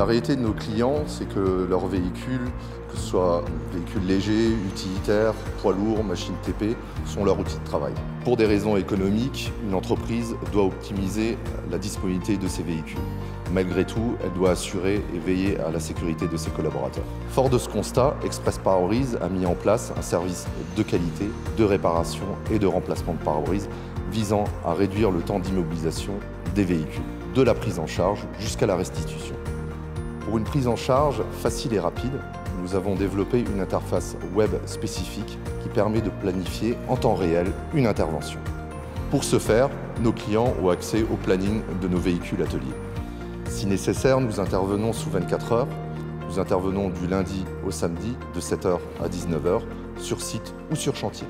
La réalité de nos clients, c'est que leurs véhicules, que ce soit véhicules légers, utilitaires, poids lourds, machines TP, sont leur outil de travail. Pour des raisons économiques, une entreprise doit optimiser la disponibilité de ses véhicules. Malgré tout, elle doit assurer et veiller à la sécurité de ses collaborateurs. Fort de ce constat, Express Parabrise a mis en place un service de qualité, de réparation et de remplacement de pare-brise visant à réduire le temps d'immobilisation des véhicules, de la prise en charge jusqu'à la restitution. Pour une prise en charge facile et rapide, nous avons développé une interface web spécifique qui permet de planifier en temps réel une intervention. Pour ce faire, nos clients ont accès au planning de nos véhicules ateliers. Si nécessaire, nous intervenons sous 24 heures. Nous intervenons du lundi au samedi de 7h à 19h sur site ou sur chantier.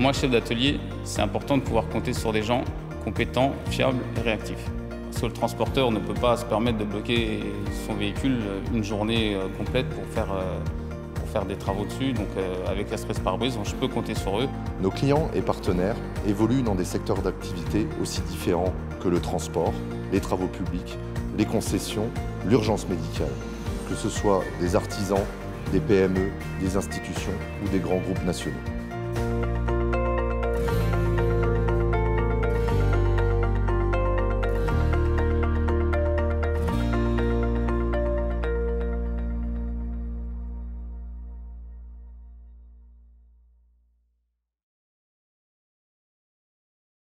Moi, chef d'atelier, c'est important de pouvoir compter sur des gens compétents, fiables et réactifs. Parce que le transporteur ne peut pas se permettre de bloquer son véhicule une journée euh, complète pour faire, euh, pour faire des travaux dessus. Donc euh, avec Express Pare-Brise, je peux compter sur eux. Nos clients et partenaires évoluent dans des secteurs d'activité aussi différents que le transport, les travaux publics, les concessions, l'urgence médicale. Que ce soit des artisans, des PME, des institutions ou des grands groupes nationaux.